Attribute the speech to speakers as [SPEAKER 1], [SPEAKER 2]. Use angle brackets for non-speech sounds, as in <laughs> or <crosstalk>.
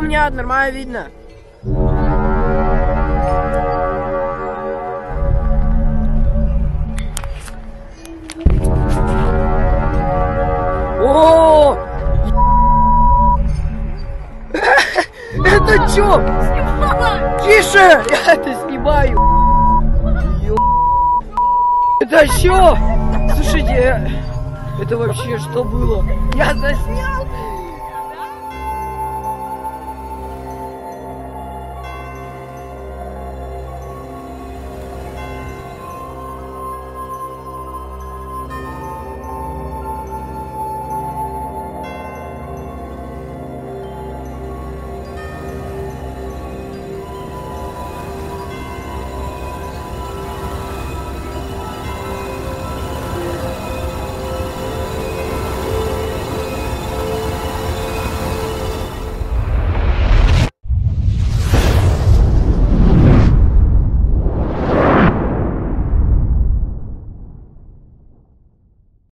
[SPEAKER 1] У меня нормально видно. О! <laughs> Это чё? Тише! Я это снимаю. Это чё? Слушайте, э, это вообще что было? Я заснял!